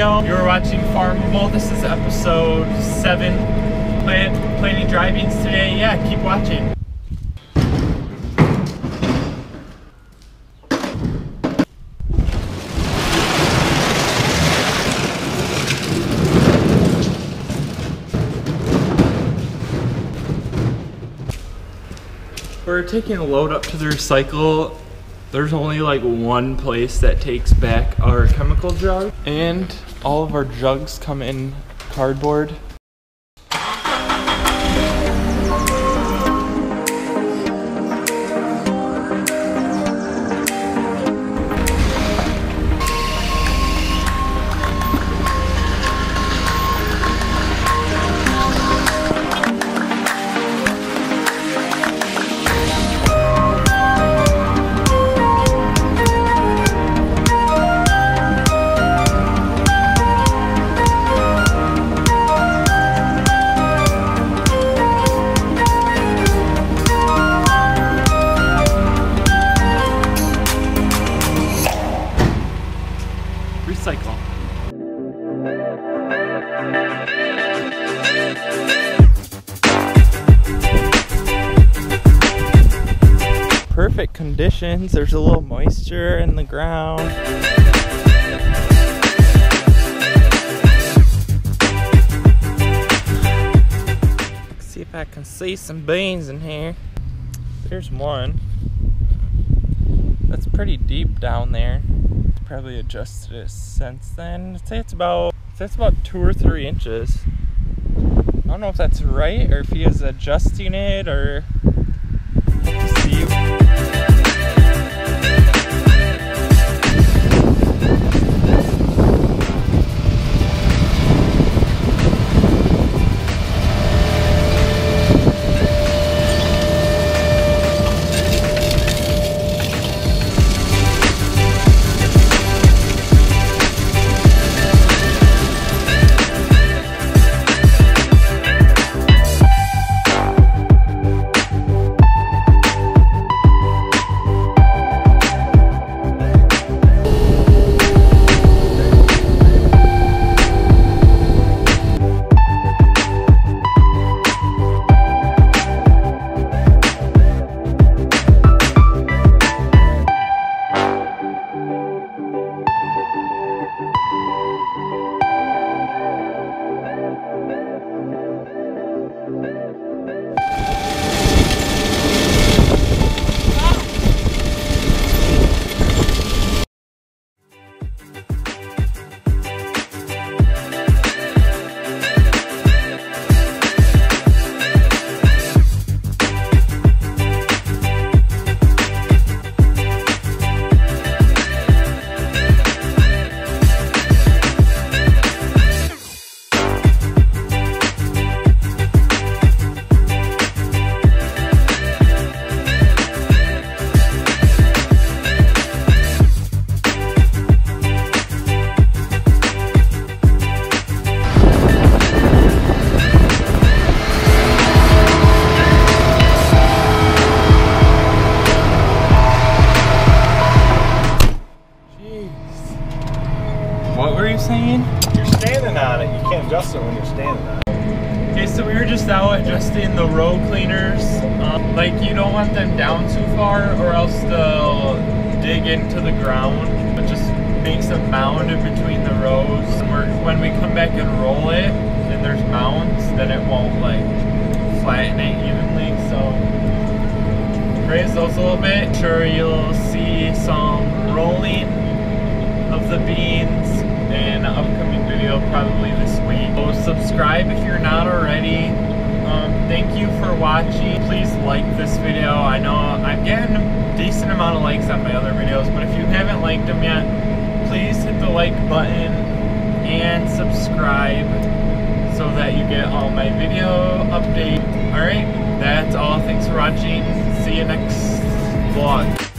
You're watching Farmable. This is episode 7. Plan planning dry beans today. Yeah, keep watching. We're taking a load up to the recycle. There's only like one place that takes back our chemical jug. And all of our jugs come in cardboard. Perfect conditions. There's a little moisture in the ground. See if I can see some beans in here. There's one. That's pretty deep down there. It's probably adjusted it since then. I'd say it's about It's about two or three inches. I don't know if that's right or if he is adjusting it or standing on. Okay, so we were just out adjusting the row cleaners. Um, like you don't want them down too far or else they'll dig into the ground. It just makes a mound in between the rows. When we come back and roll it and there's mounds, then it won't like flatten it evenly. So raise those a little bit. Sure you'll see some rolling of the beans in an upcoming video probably this week. So subscribe if you're not already. Um, thank you for watching. Please like this video. I know I'm getting a decent amount of likes on my other videos, but if you haven't liked them yet, please hit the like button and subscribe so that you get all my video updates. Alright, that's all. Thanks for watching. See you next vlog.